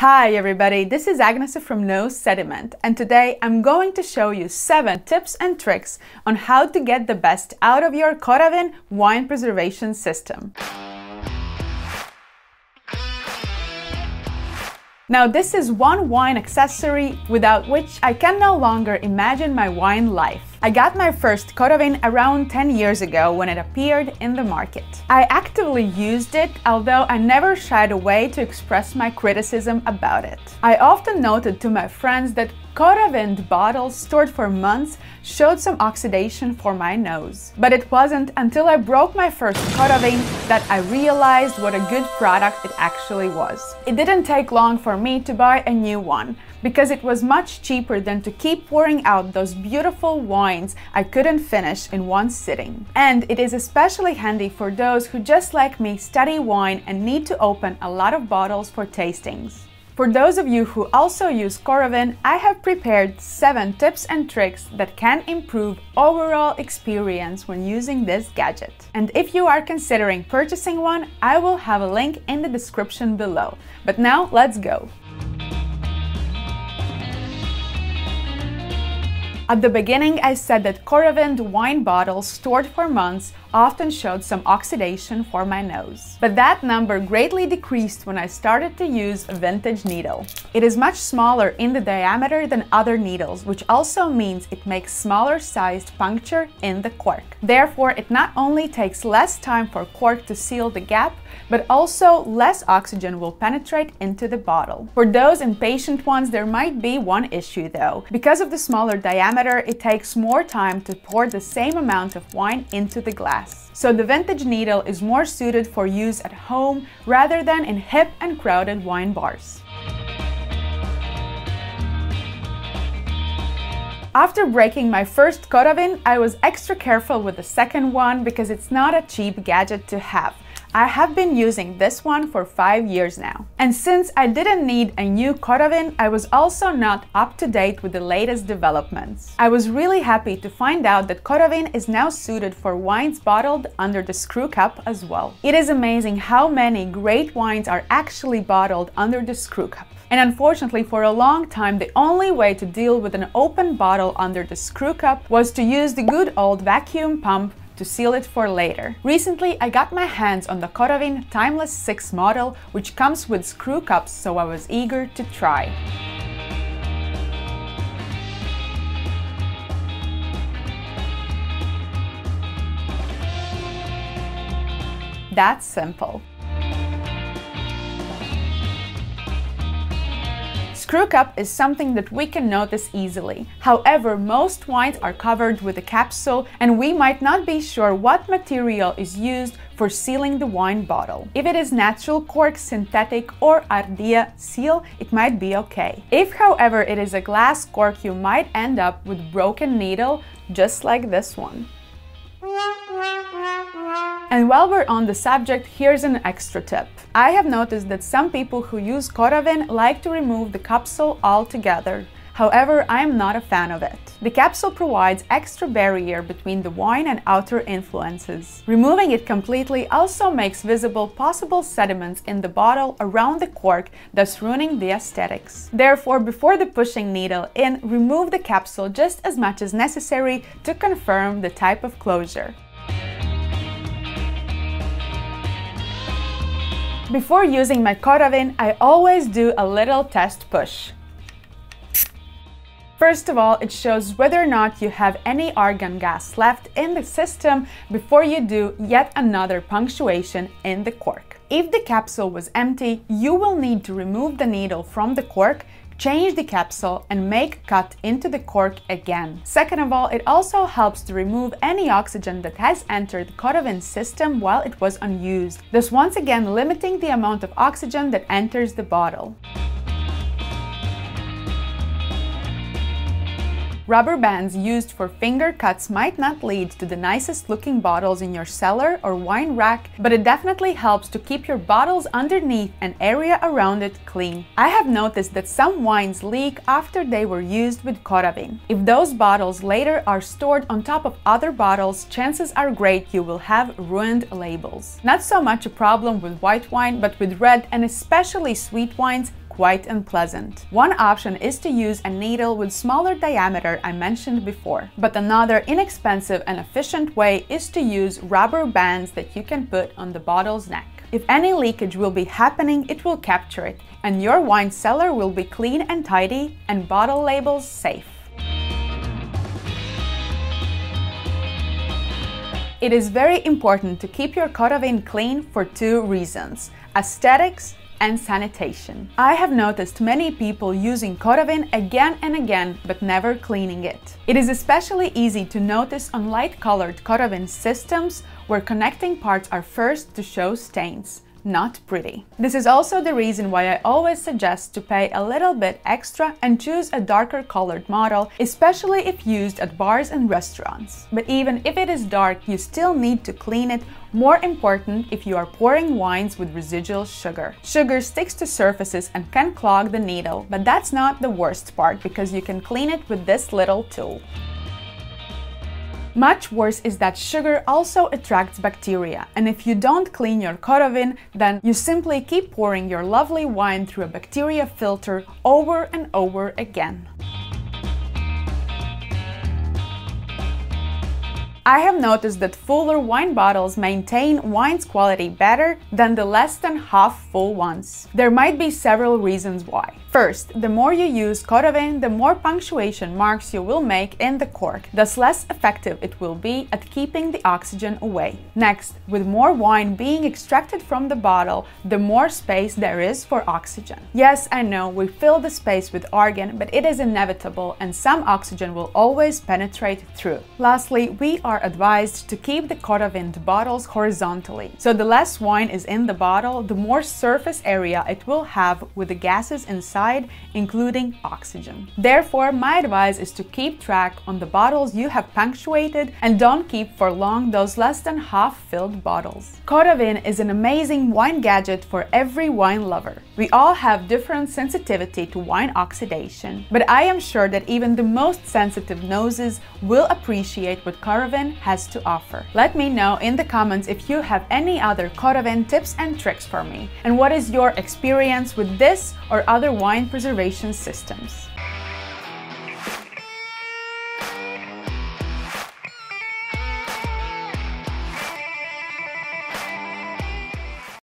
Hi everybody, this is Agnes from No Sediment and today I'm going to show you 7 tips and tricks on how to get the best out of your Coravin wine preservation system. Now this is one wine accessory without which I can no longer imagine my wine life. I got my first Coravin around 10 years ago when it appeared in the market. I actively used it, although I never shied away to express my criticism about it. I often noted to my friends that Coravin bottles stored for months showed some oxidation for my nose. But it wasn't until I broke my first Coravin that I realized what a good product it actually was. It didn't take long for me to buy a new one, because it was much cheaper than to keep pouring out those beautiful wines I couldn't finish in one sitting. And it is especially handy for those who just like me study wine and need to open a lot of bottles for tastings. For those of you who also use Coravin, I have prepared 7 tips and tricks that can improve overall experience when using this gadget. And if you are considering purchasing one, I will have a link in the description below. But now let's go! At the beginning, I said that Coravin wine bottles stored for months often showed some oxidation for my nose. But that number greatly decreased when I started to use a vintage needle. It is much smaller in the diameter than other needles, which also means it makes smaller sized puncture in the cork. Therefore, it not only takes less time for cork to seal the gap, but also less oxygen will penetrate into the bottle. For those impatient ones, there might be one issue though. Because of the smaller diameter, it takes more time to pour the same amount of wine into the glass. So the vintage needle is more suited for use at home rather than in hip and crowded wine bars. After breaking my first Coravin, I was extra careful with the second one because it's not a cheap gadget to have. I have been using this one for 5 years now. And since I didn't need a new Coravin, I was also not up to date with the latest developments. I was really happy to find out that Coravin is now suited for wines bottled under the screw cap as well. It is amazing how many great wines are actually bottled under the screw cap. And unfortunately, for a long time, the only way to deal with an open bottle under the screw cap was to use the good old vacuum pump to seal it for later. Recently, I got my hands on the Coravin Timeless 6 model, which comes with screw caps, so I was eager to try. That's simple. Screw cap is something that we can notice easily. However, most wines are covered with a capsule and we might not be sure what material is used for sealing the wine bottle. If it is natural cork, synthetic or Ardea seal, it might be okay. If however it is a glass cork, you might end up with broken needle just like this one. And while we're on the subject, here's an extra tip. I have noticed that some people who use Coravin like to remove the capsule altogether. However, I am not a fan of it. The capsule provides extra barrier between the wine and outer influences. Removing it completely also makes visible possible sediments in the bottle around the cork, thus ruining the aesthetics. Therefore, before the pushing needle in, remove the capsule just as much as necessary to confirm the type of closure. Before using my Coravin, I always do a little test push. First of all, it shows whether or not you have any argon gas left in the system before you do yet another punctuation in the cork. If the capsule was empty, you will need to remove the needle from the cork Change the capsule and make cut into the cork again. Second of all, it also helps to remove any oxygen that has entered the Coravin system while it was unused, thus once again limiting the amount of oxygen that enters the bottle. Rubber bands used for finger cuts might not lead to the nicest looking bottles in your cellar or wine rack, but it definitely helps to keep your bottles underneath and area around it clean. I have noticed that some wines leak after they were used with Coravin. If those bottles later are stored on top of other bottles, chances are great you will have ruined labels. Not so much a problem with white wine, but with red and especially sweet wines, quite unpleasant. One option is to use a needle with smaller diameter I mentioned before, but another inexpensive and efficient way is to use rubber bands that you can put on the bottle's neck. If any leakage will be happening, it will capture it, and your wine cellar will be clean and tidy and bottle labels safe. It is very important to keep your Coravin clean for two reasons aesthetics and sanitation. I have noticed many people using Coravin again and again but never cleaning it. It is especially easy to notice on light-colored Coravin systems where connecting parts are first to show stains not pretty. This is also the reason why I always suggest to pay a little bit extra and choose a darker colored model, especially if used at bars and restaurants. But even if it is dark, you still need to clean it more important if you are pouring wines with residual sugar. Sugar sticks to surfaces and can clog the needle, but that's not the worst part because you can clean it with this little tool. Much worse is that sugar also attracts bacteria, and if you don't clean your Coravin, then you simply keep pouring your lovely wine through a bacteria filter over and over again. I have noticed that fuller wine bottles maintain wine's quality better than the less than half full ones. There might be several reasons why. First, the more you use Coravin, the more punctuation marks you will make in the cork, thus less effective it will be at keeping the oxygen away. Next, with more wine being extracted from the bottle, the more space there is for oxygen. Yes, I know, we fill the space with argon, but it is inevitable and some oxygen will always penetrate through. Lastly, we are advised to keep the Coravin bottles horizontally. So the less wine is in the bottle, the more surface area it will have with the gases inside including oxygen. Therefore, my advice is to keep track on the bottles you have punctuated and don't keep for long those less than half filled bottles. Coravin is an amazing wine gadget for every wine lover. We all have different sensitivity to wine oxidation, but I am sure that even the most sensitive noses will appreciate what Has to offer. Let me know in the comments if you have any other Coravin tips and tricks for me, and what is your experience with this or other wine preservation systems.